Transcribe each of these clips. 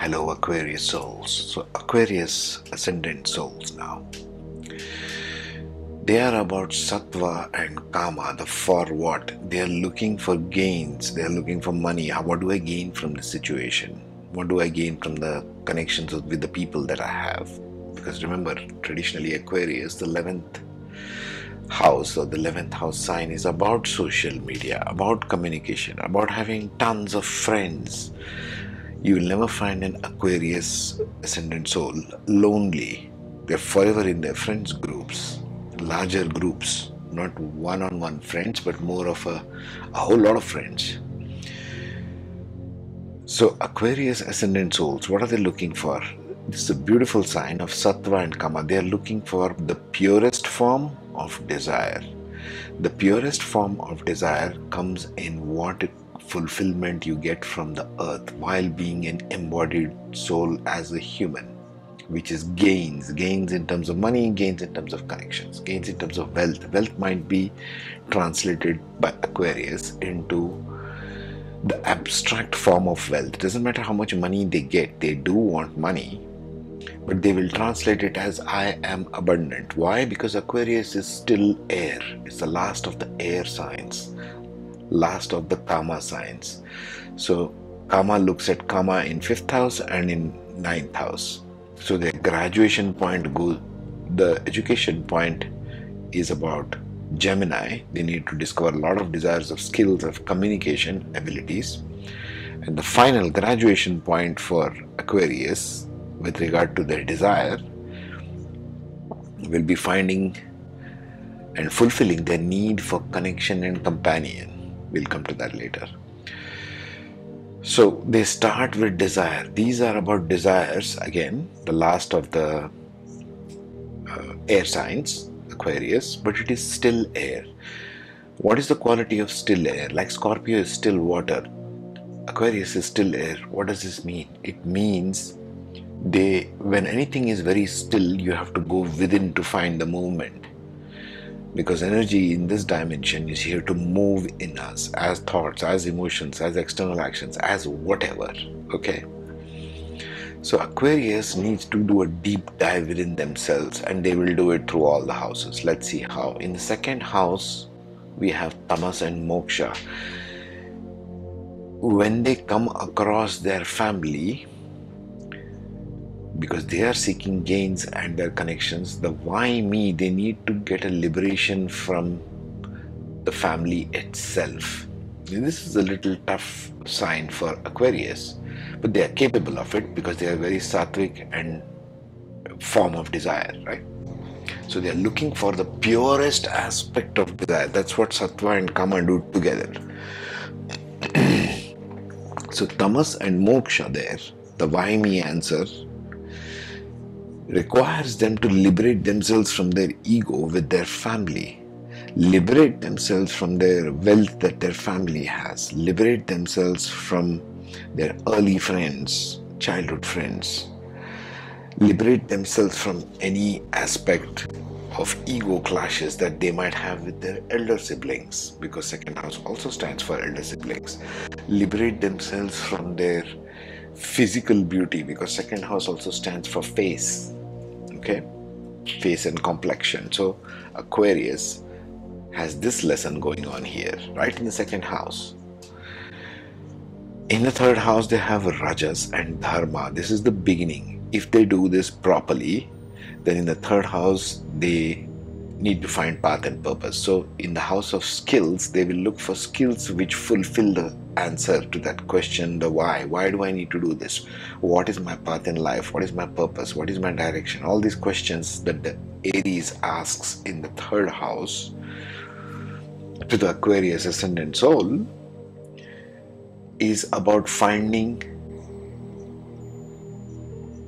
Hello, Aquarius souls. So, Aquarius ascendant souls now. They are about sattva and kama, the for what. They are looking for gains, they are looking for money. How, what do I gain from the situation? What do I gain from the connections with the people that I have? Because remember, traditionally, Aquarius, the 11th house or the 11th house sign is about social media, about communication, about having tons of friends you will never find an Aquarius ascendant soul lonely. They're forever in their friends groups, larger groups, not one on one friends, but more of a, a whole lot of friends. So, Aquarius ascendant souls, what are they looking for? This is a beautiful sign of Sattva and Kama. They are looking for the purest form of desire. The purest form of desire comes in what it fulfillment you get from the earth while being an embodied soul as a human, which is gains gains in terms of money, gains in terms of connections, gains in terms of wealth. Wealth might be translated by Aquarius into the abstract form of wealth. It doesn't matter how much money they get, they do want money, but they will translate it as I am abundant. Why? Because Aquarius is still air, it's the last of the air signs last of the Kama signs. So Kama looks at Kama in fifth house and in ninth house. So the graduation point goes, the education point is about Gemini. They need to discover a lot of desires of skills of communication abilities. And the final graduation point for Aquarius with regard to their desire will be finding and fulfilling their need for connection and companion. We'll come to that later. So they start with desire. These are about desires, again, the last of the uh, air signs, Aquarius, but it is still air. What is the quality of still air? Like Scorpio is still water, Aquarius is still air. What does this mean? It means they when anything is very still, you have to go within to find the movement because energy in this dimension is here to move in us as thoughts as emotions as external actions as whatever okay? So aquarius needs to do a deep dive within themselves and they will do it through all the houses. Let's see how. In the second house we have tamas and moksha. When they come across their family because they are seeking gains and their connections. The why me, they need to get a liberation from the family itself. This is a little tough sign for Aquarius, but they are capable of it because they are very sattvic and form of desire, right? So they are looking for the purest aspect of desire. That's what Sattva and Kama do together. so Tamas and Moksha there, the why me answer requires them to liberate themselves from their ego with their family, liberate themselves from their wealth that their family has, liberate themselves from their early friends, childhood friends, liberate themselves from any aspect of ego clashes that they might have with their elder siblings, because second house also stands for elder siblings, liberate themselves from their physical beauty, because second house also stands for face okay. Face and complexion. So aquarius has this lesson going on here right in the second house. In the third house they have rajas and dharma. This is the beginning. If they do this properly then in the third house they need to find path and purpose. So in the house of skills they will look for skills which fulfill the answer to that question the why. Why do i need to do this? What is my path in life? What is my purpose? What is my direction? All these questions that the aries asks in the third house to the aquarius ascendant soul is about finding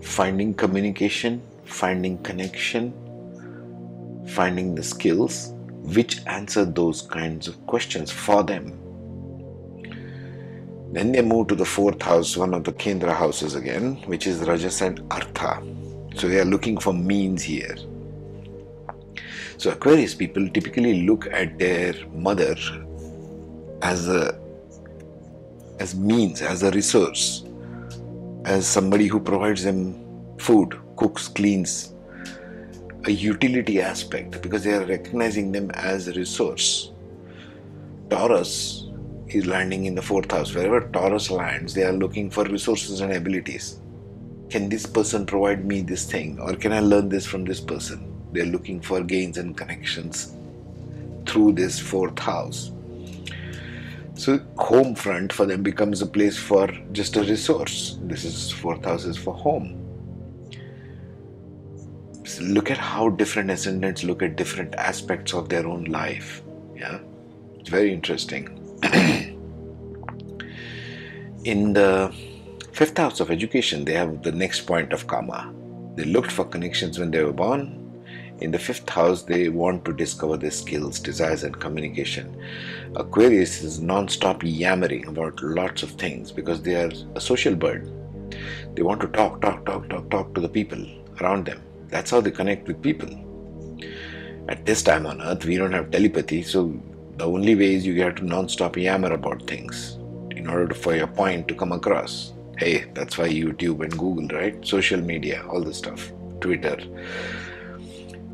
finding communication finding connection finding the skills which answer those kinds of questions for them then they move to the fourth house, one of the Kendra houses again, which is Rajas and Artha. So they are looking for means here. So Aquarius people typically look at their mother as a as means, as a resource as somebody who provides them food, cooks, cleans, a utility aspect because they are recognizing them as a resource. Taurus is landing in the fourth house. Wherever Taurus lands, they are looking for resources and abilities. Can this person provide me this thing, or can I learn this from this person? They're looking for gains and connections through this fourth house. So, home front for them becomes a place for just a resource. This is fourth house is for home. Look at how different ascendants look at different aspects of their own life. Yeah, it's very interesting. in the fifth house of education, they have the next point of Kama. They looked for connections when they were born. In the fifth house, they want to discover their skills, desires, and communication. Aquarius is non stop yammering about lots of things because they are a social bird. They want to talk, talk, talk, talk, talk to the people around them. That's how they connect with people. At this time on earth, we don't have telepathy, so the only way is you have to non-stop yammer about things in order for your point to come across. Hey, that's why YouTube and Google, right? Social media, all this stuff, Twitter.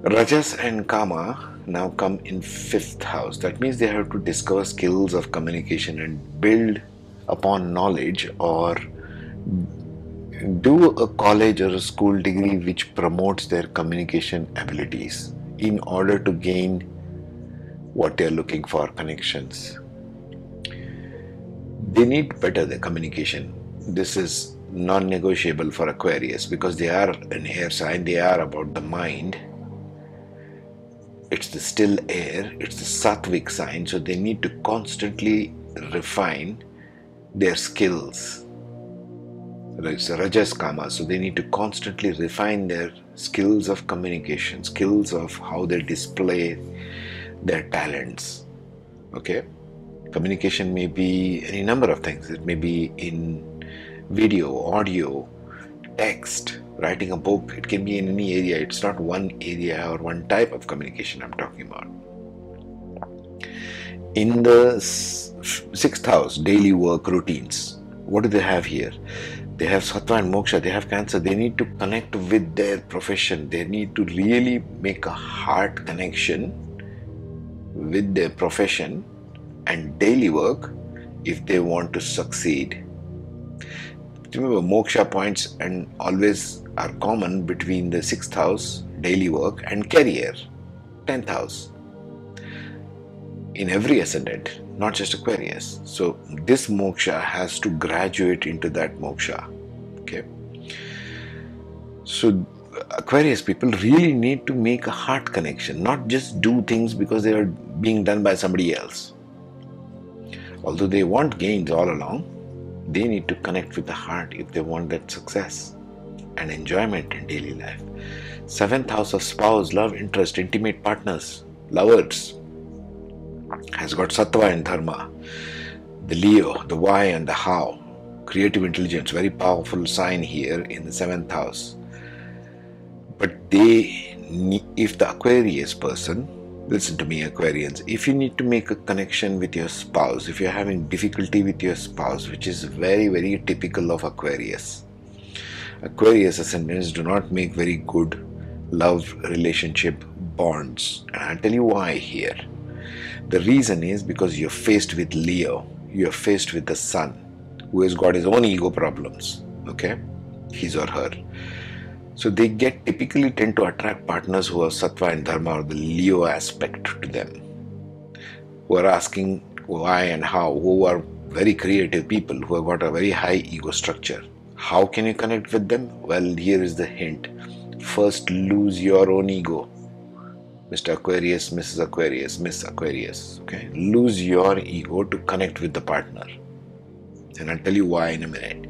Rajas and Kama now come in fifth house. That means they have to discover skills of communication and build upon knowledge or do a college or a school degree which promotes their communication abilities in order to gain what they're looking for connections. They need better the communication. This is non negotiable for Aquarius because they are an air sign, they are about the mind it's the still air, it's the sattvic sign, so they need to constantly refine their skills. Rajas kama, so they need to constantly refine their skills of communication, skills of how they display their talents. Okay? Communication may be any number of things, it may be in video, audio, text, writing a book, it can be in any area. It's not one area or one type of communication I'm talking about. In the sixth house, daily work routines, what do they have here? They have sattva and moksha, they have cancer. They need to connect with their profession. They need to really make a heart connection with their profession and daily work if they want to succeed remember moksha points and always are common between the sixth house daily work and career 10th house in every ascendant not just aquarius. So this moksha has to graduate into that moksha. Okay. So aquarius people really need to make a heart connection not just do things because they are being done by somebody else. Although they want gains all along they need to connect with the heart if they want that success and enjoyment in daily life. Seventh house of spouse, love, interest, intimate partners, lovers has got sattva and dharma. The Leo, the why and the how. Creative intelligence, very powerful sign here in the seventh house. But they, if the Aquarius person Listen to me, Aquarians. If you need to make a connection with your spouse, if you're having difficulty with your spouse, which is very, very typical of Aquarius, Aquarius ascendants do not make very good love relationship bonds. And I'll tell you why here. The reason is because you're faced with Leo, you're faced with the Sun, who has got his own ego problems, okay? His or her. So they get typically tend to attract partners who have sattva and dharma or the Leo aspect to them, who are asking why and how, who are very creative people who have got a very high ego structure. How can you connect with them? Well, here is the hint. First, lose your own ego. Mr. Aquarius, Mrs. Aquarius, Miss Aquarius. Okay, lose your ego to connect with the partner, and I'll tell you why in a minute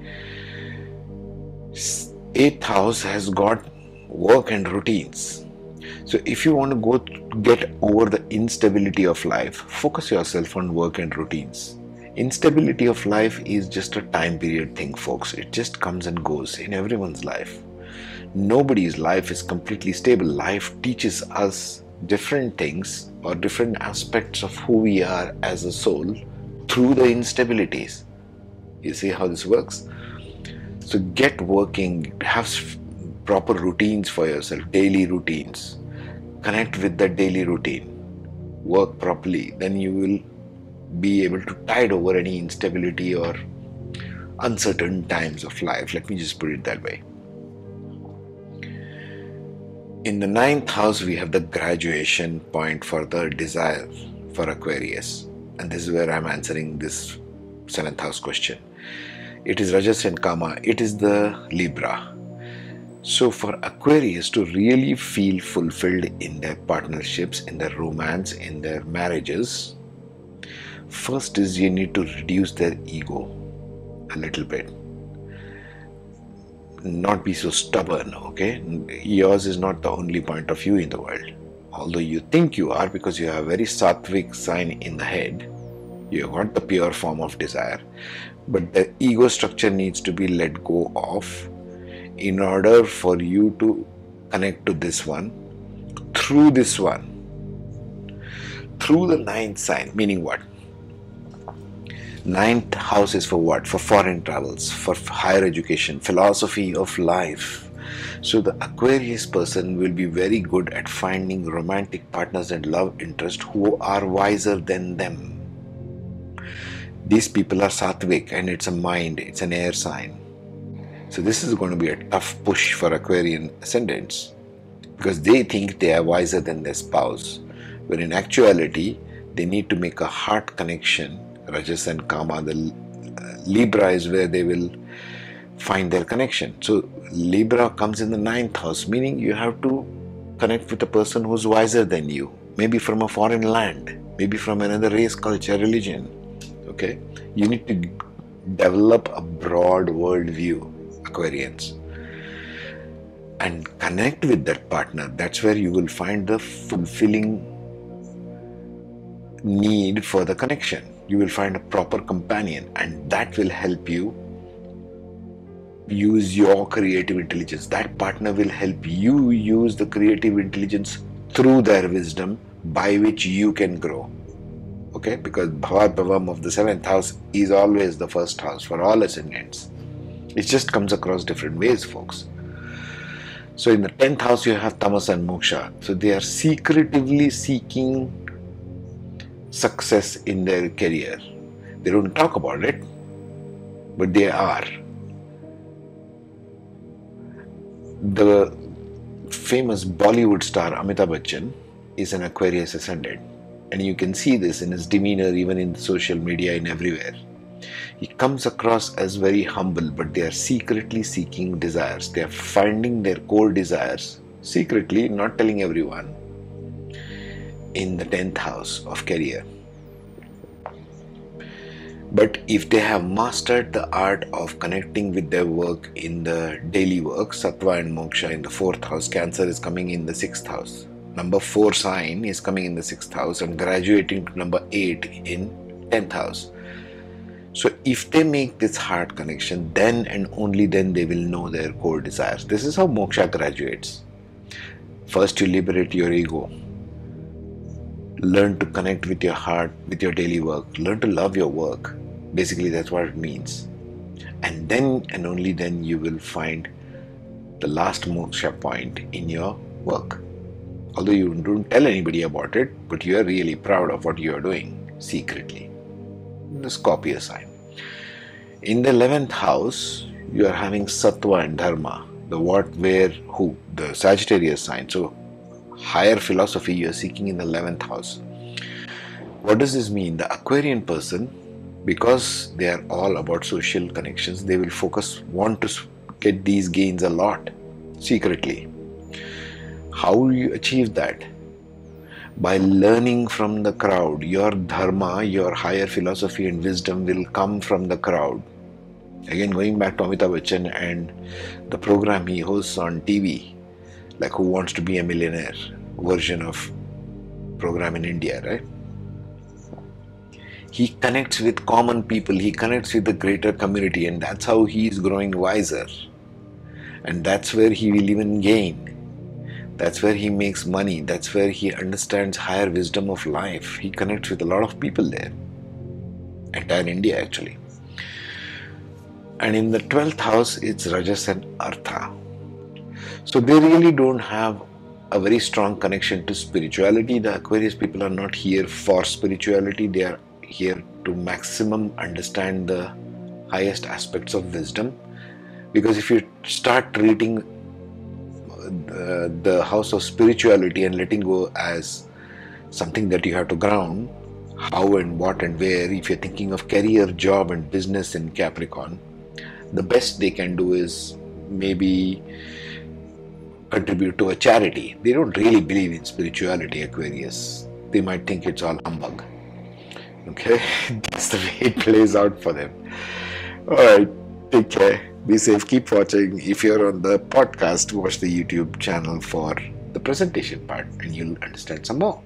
eighth house has got work and routines. So if you want to go get over the instability of life, focus yourself on work and routines. Instability of life is just a time period thing, folks. It just comes and goes in everyone's life. Nobody's life is completely stable. Life teaches us different things or different aspects of who we are as a soul through the instabilities. You see how this works? So get working, have proper routines for yourself, daily routines. Connect with that daily routine. Work properly, then you will be able to tide over any instability or uncertain times of life. Let me just put it that way. In the ninth house, we have the graduation point for the desire for Aquarius. And this is where I'm answering this seventh house question. It is Rajas and Kama, it is the Libra. So, for Aquarius to really feel fulfilled in their partnerships, in their romance, in their marriages, first is you need to reduce their ego a little bit. Not be so stubborn, okay? Yours is not the only point of view in the world. Although you think you are because you have a very sattvic sign in the head, you have got the pure form of desire, but the ego structure needs to be let go of in order for you to connect to this one through this one through the ninth sign meaning what ninth house is for what for foreign travels for higher education philosophy of life so the aquarius person will be very good at finding romantic partners and love interest who are wiser than them these people are sattvic and it's a mind, it's an air sign. So this is going to be a tough push for Aquarian ascendants because they think they are wiser than their spouse. But in actuality, they need to make a heart connection. Rajas and Kama, the uh, Libra is where they will find their connection. So Libra comes in the ninth house, meaning you have to connect with a person who's wiser than you, maybe from a foreign land, maybe from another race, culture, religion okay? You need to develop a broad worldview, aquarians and connect with that partner. That's where you will find the fulfilling need for the connection you will find a proper companion and that will help you use your creative intelligence. That partner will help you use the creative intelligence through their wisdom by which you can grow. Okay? Because Bhavat Bhavam of the seventh house is always the first house for all ascendants. It just comes across different ways folks. So in the 10th house you have tamas and moksha. So they are secretively seeking success in their career. They don't talk about it but they are. The famous bollywood star amitabh bachchan is an aquarius ascendant and you can see this in his demeanor even in social media and everywhere. He comes across as very humble but they are secretly seeking desires. They are finding their core desires secretly not telling everyone in the 10th house of career. But if they have mastered the art of connecting with their work in the daily work sattva and moksha in the fourth house cancer is coming in the sixth house. Number 4 sign is coming in the 6th house and graduating to number 8 in 10th house. So if they make this heart connection then and only then they will know their core desires. This is how moksha graduates. First you liberate your ego learn to connect with your heart with your daily work learn to love your work basically that's what it means and then and only then you will find the last moksha point in your work although you don't tell anybody about it, but you are really proud of what you are doing secretly. The Scorpio sign. In the 11th house, you are having Sattva and Dharma, the what, where, who, the Sagittarius sign. So, higher philosophy you are seeking in the 11th house. What does this mean? The Aquarian person, because they are all about social connections, they will focus, want to get these gains a lot secretly how will you achieve that? By learning from the crowd. Your dharma, your higher philosophy and wisdom will come from the crowd. Again, going back to Amitabh Bachchan and the program he hosts on TV, like Who Wants to Be a Millionaire version of program in India, right? He connects with common people, he connects with the greater community, and that's how he is growing wiser. And that's where he will even gain. That's where he makes money. That's where he understands higher wisdom of life. He connects with a lot of people there. Entire India, actually. and in the 12th house it's rajas and artha so they really don't have a very strong connection to spirituality. The aquarius people are not here for spirituality. They are here to maximum understand the highest aspects of wisdom. Because if you start treating the, the house of spirituality and letting go as something that you have to ground how and what and where if you're thinking of career job and business in capricorn the best they can do is maybe contribute to a charity. They don't really believe in spirituality aquarius. They might think it's all humbug. Okay? That's the way it plays out for them. All right. Take care. Be safe. Keep watching. If you're on the podcast watch the youtube channel for the presentation part and you'll understand some more